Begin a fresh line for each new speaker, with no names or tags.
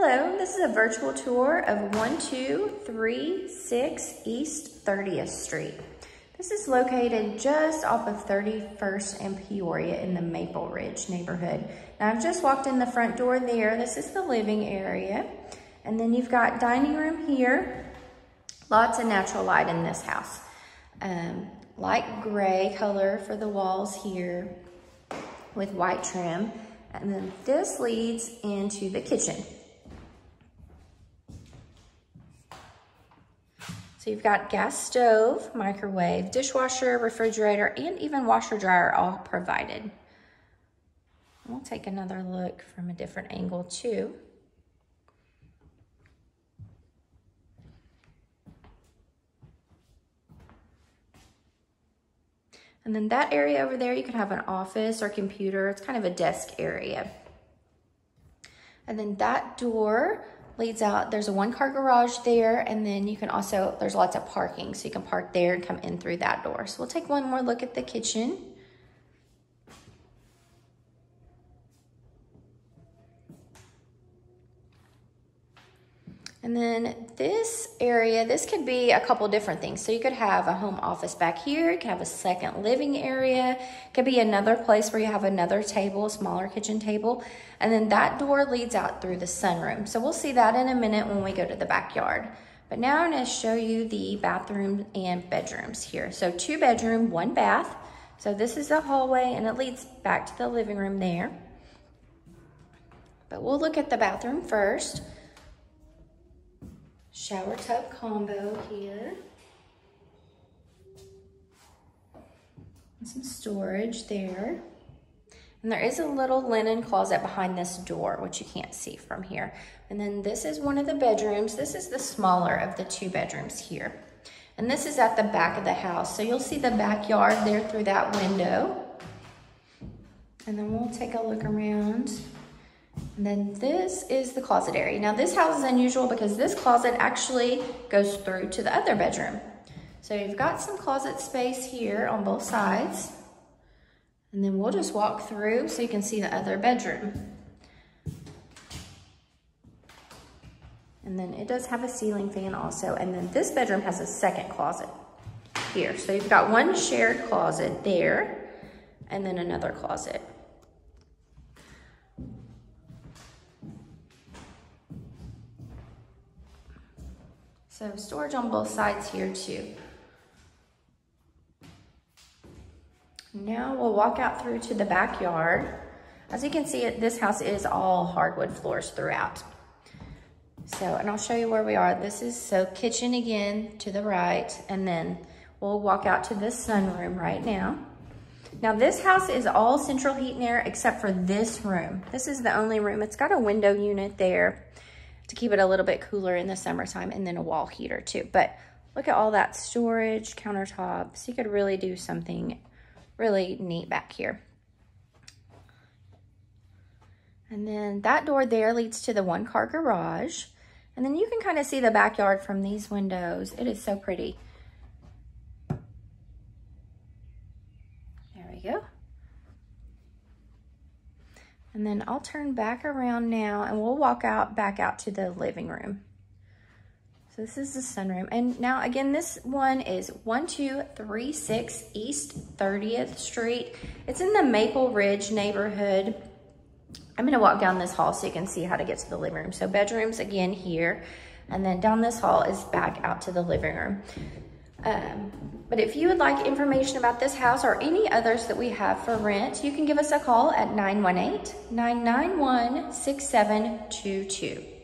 Hello, this is a virtual tour of 1236 East 30th Street. This is located just off of 31st and Peoria in the Maple Ridge neighborhood. Now I've just walked in the front door there. This is the living area. And then you've got dining room here. Lots of natural light in this house. Um, light gray color for the walls here with white trim. And then this leads into the kitchen. You've got gas stove, microwave, dishwasher, refrigerator, and even washer dryer all provided. We'll take another look from a different angle too. And then that area over there, you can have an office or computer. It's kind of a desk area. And then that door leads out. There's a one car garage there. And then you can also, there's lots of parking. So you can park there and come in through that door. So we'll take one more look at the kitchen. And then this area, this could be a couple different things. So you could have a home office back here. You could have a second living area. It could be another place where you have another table, a smaller kitchen table. And then that door leads out through the sunroom. So we'll see that in a minute when we go to the backyard. But now I'm gonna show you the bathroom and bedrooms here. So two bedroom, one bath. So this is the hallway and it leads back to the living room there. But we'll look at the bathroom first shower tub combo here. And some storage there. And there is a little linen closet behind this door, which you can't see from here. And then this is one of the bedrooms. This is the smaller of the two bedrooms here. And this is at the back of the house. So you'll see the backyard there through that window. And then we'll take a look around. And then this is the closet area. Now this house is unusual because this closet actually goes through to the other bedroom. So you've got some closet space here on both sides. And then we'll just walk through so you can see the other bedroom. And then it does have a ceiling fan also. And then this bedroom has a second closet here. So you've got one shared closet there and then another closet. So storage on both sides here too. Now we'll walk out through to the backyard. As you can see, this house is all hardwood floors throughout. So, and I'll show you where we are. This is, so kitchen again to the right, and then we'll walk out to this sunroom right now. Now this house is all central heat and air except for this room. This is the only room. It's got a window unit there to keep it a little bit cooler in the summertime and then a wall heater too. But look at all that storage, countertops. You could really do something really neat back here. And then that door there leads to the one car garage. And then you can kind of see the backyard from these windows. It is so pretty. There we go. And then I'll turn back around now and we'll walk out back out to the living room. So this is the sunroom. And now again, this one is 1236 East 30th Street. It's in the Maple Ridge neighborhood. I'm gonna walk down this hall so you can see how to get to the living room. So bedrooms again here, and then down this hall is back out to the living room. Um, but if you would like information about this house or any others that we have for rent, you can give us a call at 918-991-6722.